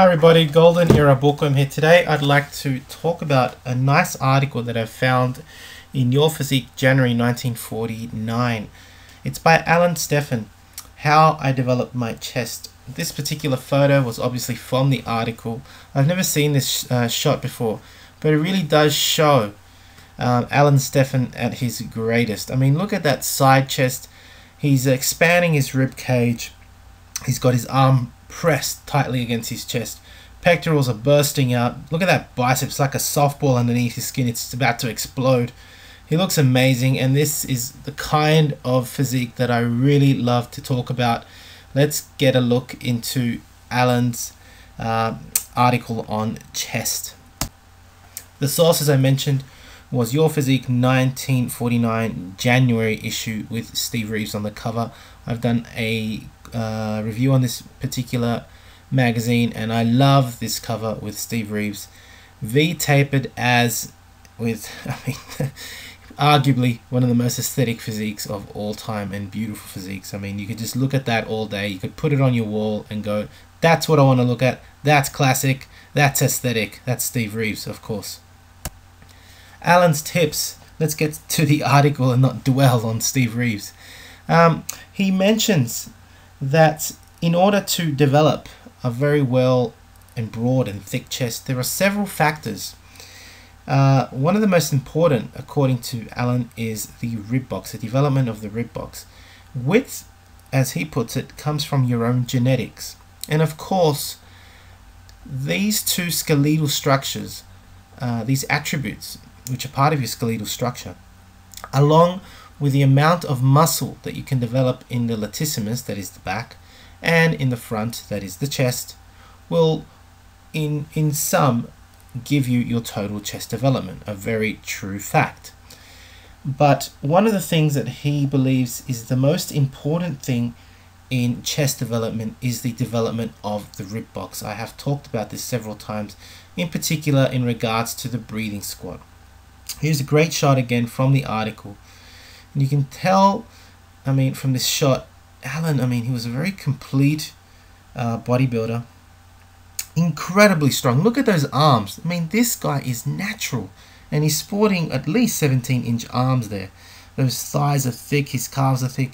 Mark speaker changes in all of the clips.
Speaker 1: Hi everybody, Golden Era Bookworm here. Today I'd like to talk about a nice article that I found in Your Physique January 1949. It's by Alan Stephan, How I Developed My Chest. This particular photo was obviously from the article. I've never seen this uh, shot before, but it really does show um, Alan Stephan at his greatest. I mean, look at that side chest. He's expanding his rib cage. He's got his arm pressed tightly against his chest. Pectorals are bursting out. Look at that biceps like a softball underneath his skin. It's about to explode. He looks amazing, and this is the kind of physique that I really love to talk about. Let's get a look into Alan's uh, article on chest. The source, as I mentioned, was Your Physique 1949 January issue with Steve Reeves on the cover. I've done a uh, review on this particular magazine and I love this cover with Steve Reeves. V tapered as with, I mean, arguably one of the most aesthetic physiques of all time and beautiful physiques. I mean, you could just look at that all day. You could put it on your wall and go, that's what I want to look at. That's classic. That's aesthetic. That's Steve Reeves, of course. Alan's tips. Let's get to the article and not dwell on Steve Reeves. Um, he mentions that in order to develop a very well and broad and thick chest, there are several factors. Uh, one of the most important, according to Alan, is the rib box, the development of the rib box. Width, as he puts it, comes from your own genetics. And of course, these two skeletal structures, uh, these attributes, which are part of your skeletal structure, along with the amount of muscle that you can develop in the latissimus, that is the back, and in the front, that is the chest, will in, in sum give you your total chest development, a very true fact. But one of the things that he believes is the most important thing in chest development is the development of the rib box. I have talked about this several times, in particular in regards to the breathing squat. Here's a great shot again from the article. And you can tell, I mean, from this shot, Alan, I mean, he was a very complete uh, bodybuilder. Incredibly strong. Look at those arms. I mean, this guy is natural. And he's sporting at least 17 inch arms there. Those thighs are thick, his calves are thick.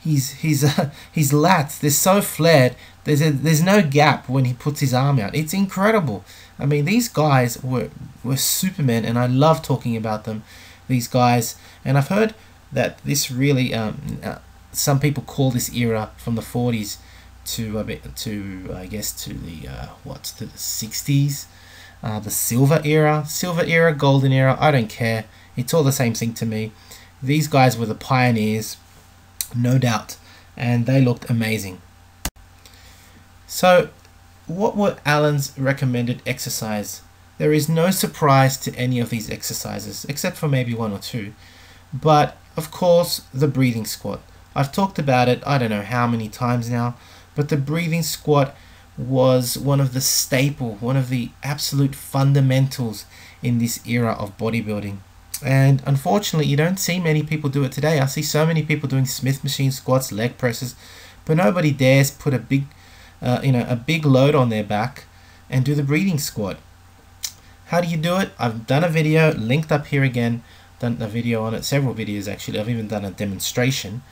Speaker 1: He's, he's, uh, his lats, they're so flared. There's, a, there's no gap when he puts his arm out. It's incredible. I mean, these guys were, were supermen, and I love talking about them, these guys. And I've heard that this really um, uh, some people call this era from the 40s to a bit to I guess to the uh, what to the 60s uh, the silver era. Silver era golden era I don't care. It's all the same thing to me. These guys were the pioneers no doubt and they looked amazing. So what were Alan's recommended exercise? There is no surprise to any of these exercises except for maybe one or two but of course, the breathing squat. I've talked about it, I don't know how many times now, but the breathing squat was one of the staple, one of the absolute fundamentals in this era of bodybuilding. And unfortunately, you don't see many people do it today. I see so many people doing Smith machine squats, leg presses, but nobody dares put a big, uh, you know, a big load on their back and do the breathing squat. How do you do it? I've done a video linked up here again done a video on it, several videos actually. I've even done a demonstration.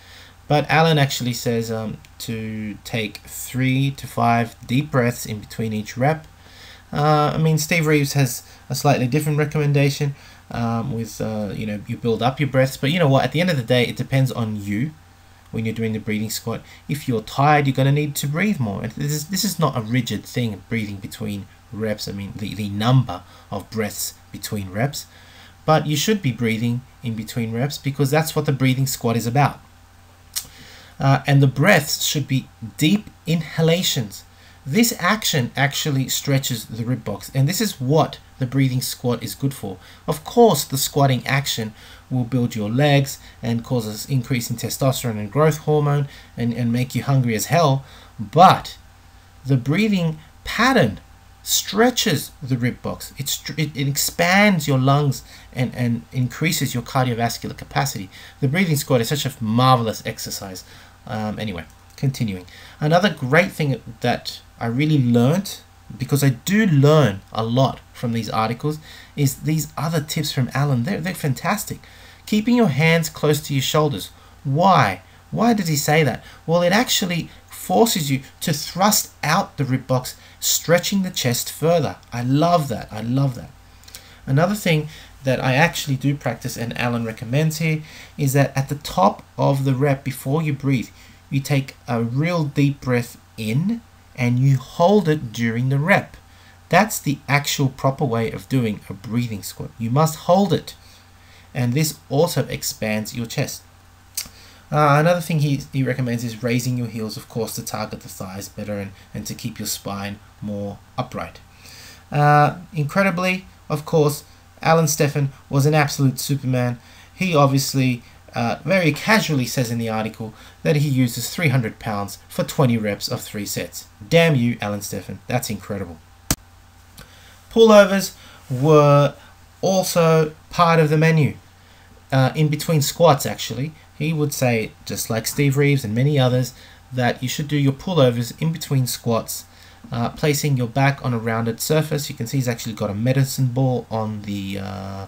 Speaker 1: But Alan actually says um, to take three to five deep breaths in between each rep. Uh, I mean, Steve Reeves has a slightly different recommendation um, with, uh, you know, you build up your breaths. But you know what? At the end of the day, it depends on you when you're doing the breathing squat. If you're tired, you're going to need to breathe more. And this is, this is not a rigid thing, breathing between reps. I mean, the, the number of breaths between reps but you should be breathing in between reps because that's what the breathing squat is about. Uh, and the breaths should be deep inhalations. This action actually stretches the rib box, and this is what the breathing squat is good for. Of course, the squatting action will build your legs and causes increase in testosterone and growth hormone and, and make you hungry as hell, but the breathing pattern stretches the rib box. It, it, it, expands your lungs and, and increases your cardiovascular capacity. The breathing squat is such a marvelous exercise. Um, anyway, continuing. Another great thing that I really learned because I do learn a lot from these articles is these other tips from Alan. They're, they're fantastic. Keeping your hands close to your shoulders. Why? Why does he say that? Well, it actually forces you to thrust out the rib box, stretching the chest further. I love that. I love that. Another thing that I actually do practice and Alan recommends here is that at the top of the rep before you breathe, you take a real deep breath in and you hold it during the rep. That's the actual proper way of doing a breathing squat. You must hold it. And this also expands your chest. Uh, another thing he, he recommends is raising your heels, of course, to target the thighs better and, and to keep your spine more upright. Uh, incredibly, of course, Alan Stephan was an absolute superman. He obviously uh, very casually says in the article that he uses 300 pounds for 20 reps of 3 sets. Damn you, Alan Stephan. That's incredible. Pullovers were also part of the menu. Uh, in between squats, actually, he would say, just like Steve Reeves and many others, that you should do your pullovers in between squats uh, placing your back on a rounded surface. You can see he's actually got a medicine ball on the uh,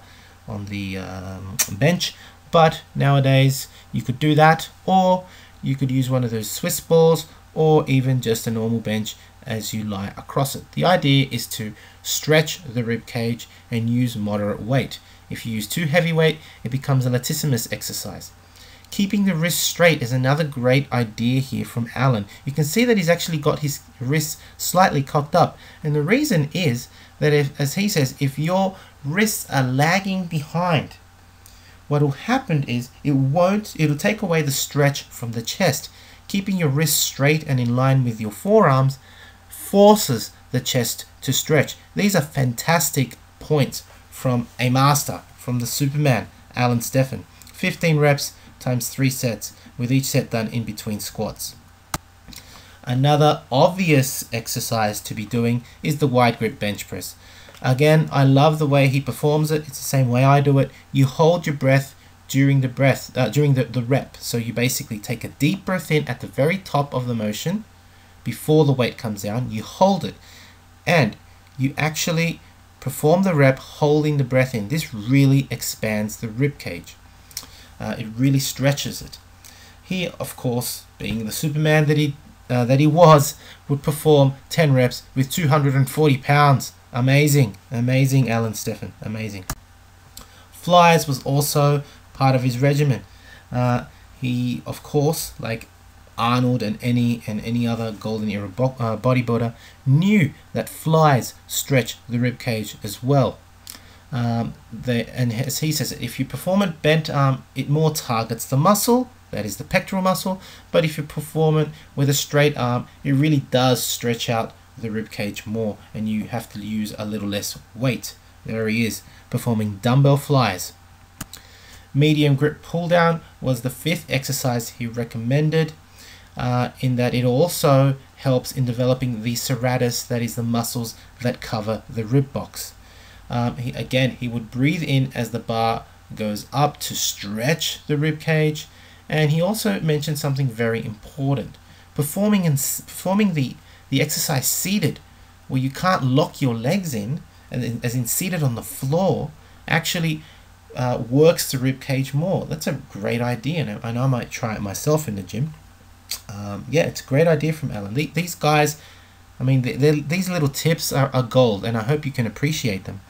Speaker 1: on the um, bench. But nowadays you could do that, or you could use one of those Swiss balls, or even just a normal bench as you lie across it. The idea is to stretch the rib cage and use moderate weight. If you use too heavy weight, it becomes a latissimus exercise. Keeping the wrist straight is another great idea here from Alan. You can see that he's actually got his wrists slightly cocked up. And the reason is that if, as he says, if your wrists are lagging behind, what will happen is it won't, it'll take away the stretch from the chest. Keeping your wrists straight and in line with your forearms forces the chest to stretch. These are fantastic points from a master, from the Superman, Alan Stephan. 15 reps, times 3 sets, with each set done in between squats. Another obvious exercise to be doing is the wide grip bench press. Again, I love the way he performs it. It's the same way I do it. You hold your breath during the breath uh, during the, the rep. So you basically take a deep breath in at the very top of the motion before the weight comes down. You hold it and you actually perform the rep holding the breath in. This really expands the rib cage. Uh, it really stretches it. He, of course, being the Superman that he uh, that he was, would perform 10 reps with 240 pounds. Amazing, amazing, Alan Stephan, amazing. Flies was also part of his regimen. Uh, he, of course, like Arnold and any and any other golden era bo uh, bodybuilder, knew that flies stretch the rib cage as well. Um, the, and as he says, if you perform it bent arm, it more targets the muscle, that is the pectoral muscle. But if you perform it with a straight arm, it really does stretch out the rib cage more, and you have to use a little less weight. There he is, performing dumbbell flies. Medium grip pull down was the fifth exercise he recommended, uh, in that it also helps in developing the serratus, that is the muscles that cover the rib box. Um, he, again, he would breathe in as the bar goes up to stretch the rib cage. And he also mentioned something very important. Performing, in, performing the, the exercise seated, where you can't lock your legs in, as in seated on the floor, actually uh, works the rib cage more. That's a great idea, and I, know I might try it myself in the gym. Um, yeah, it's a great idea from Alan. These guys, I mean, these little tips are, are gold, and I hope you can appreciate them.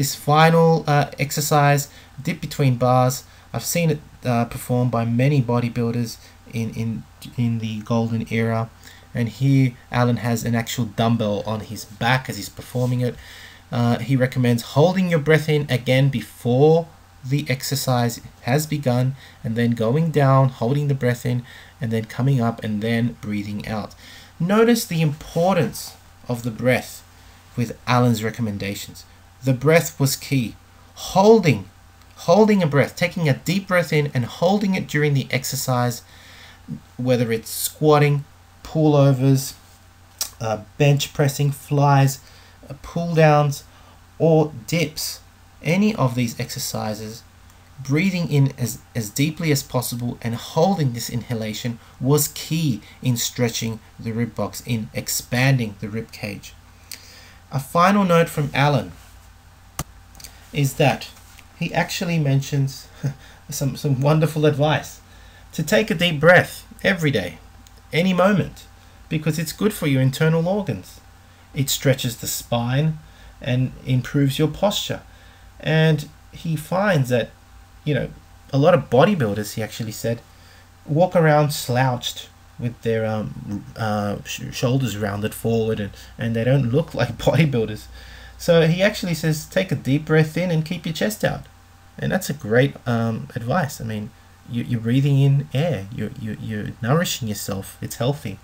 Speaker 1: This final uh, exercise, dip between bars, I've seen it uh, performed by many bodybuilders in, in, in the golden era. And here Alan has an actual dumbbell on his back as he's performing it. Uh, he recommends holding your breath in again before the exercise has begun and then going down, holding the breath in and then coming up and then breathing out. Notice the importance of the breath with Alan's recommendations. The breath was key. Holding, holding a breath, taking a deep breath in and holding it during the exercise, whether it's squatting, pullovers, uh, bench pressing, flies, uh, pull downs, or dips. Any of these exercises, breathing in as, as deeply as possible and holding this inhalation was key in stretching the rib box, in expanding the rib cage. a final note from Alan is that he actually mentions some, some wonderful advice to take a deep breath every day, any moment, because it's good for your internal organs. It stretches the spine and improves your posture. And he finds that, you know, a lot of bodybuilders, he actually said, walk around slouched with their um, uh, sh- shoulders rounded forward and, and they don't look like bodybuilders. So he actually says take a deep breath in and keep your chest out. And that's a great um, advice. I mean, you, you're breathing in air, you're, you, you're nourishing yourself, it's healthy.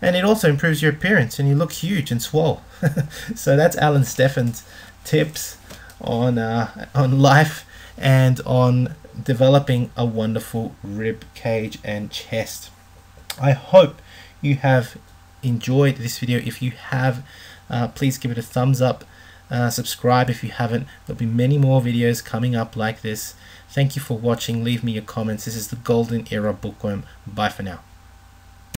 Speaker 1: And it also improves your appearance and you look huge and swole. so that's Alan Stephan's tips on, uh, on life and on developing a wonderful rib cage and chest. I hope you have enjoyed this video. If you have, uh, please give it a thumbs up. Uh, subscribe if you haven't. There'll be many more videos coming up like this. Thank you for watching. Leave me your comments. This is the Golden Era Bookworm. Bye for now.